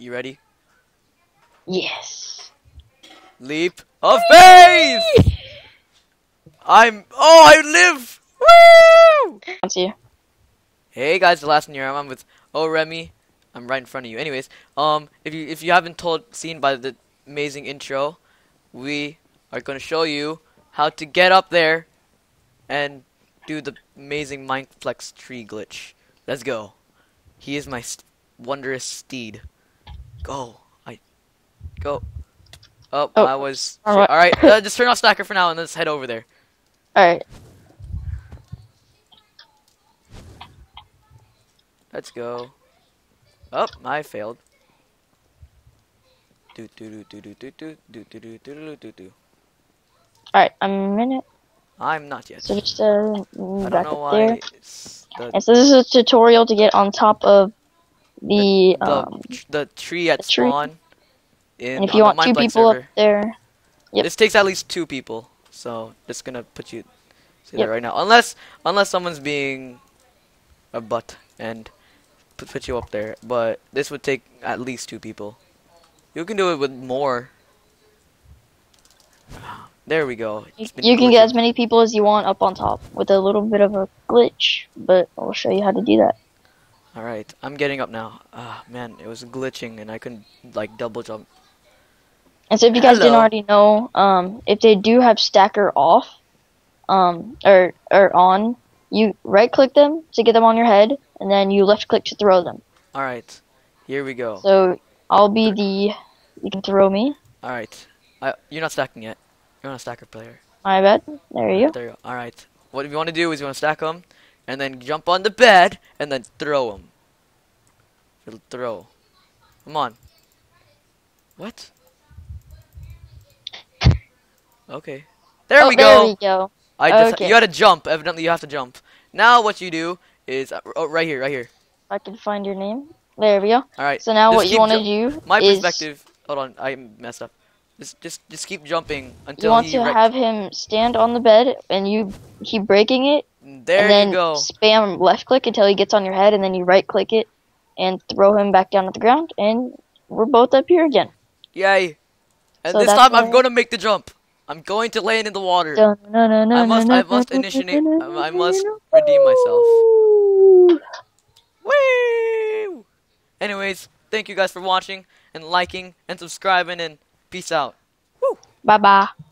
You ready? Yes. Leap of faith! I'm. Oh, I live! Woo! That's you. Hey guys, the last year I'm with Oh Remy. I'm right in front of you. Anyways, um, if you if you haven't told seen by the amazing intro, we are going to show you how to get up there and do the amazing Mineplex tree glitch. Let's go. He is my st wondrous steed. Go. I go. Oh, Oh, I was. all right. All right, uh, just turn off Stacker for now and let's head over there. Alright. Let's go. Oh, I failed. Do do do do do do do do do do do do do. Alright, I'm in it. I'm not yet. So just uh, I back don't know up why. there. The And so this is a tutorial to get on top of the, the, um, the tree at the tree. spawn. In and if you want two people server. up there, Yep. This takes at least two people, so just gonna put you Yep. that right now. Unless unless someone's being a butt and put, put you up there, but this would take at least two people. You can do it with more. There we go. you, It's can get as many people as you want up on top with a little bit of a glitch, but I'll show you how to do that. All right, I'm getting up now. Ah, man, it was glitching and I couldn't like double jump. And so if you guys didn't already know, um, if they do have stacker off, um, or or on, you right click them to get them on your head, and then you left click to throw them. All right, here we go. So I'll be the you can throw me. All right, you're not stacking yet. You're not a stacker player. My bad. There you go. There you go. All right. What you want to do is you want to stack them, and then jump on the bed, and then throw them. Throw. Come on. What? Okay. There oh, we there go. we go. I just Okay. you had to jump. Evidently, you have to jump. Now what you do is uh, oh, right here, right here. I can find your name. There we go. All right. So now Just what you want to do My is perspective. Hold on, I messed up. Just, just, just keep jumping until you want to have him stand on the bed, and you keep breaking it, There and then you go. spam left click until he gets on your head, and then you right click it and throw him back down to the ground, and we're both up here again. Yay! And So this time I'm going to make the jump. I'm going to land in the water. Dun, no, no, no, I must, no, I no, must no, initiate. no, no, I no, must no, redeem myself. no. Woo! Anyways, thank you guys for watching and liking and subscribing and peace out. Bye bye.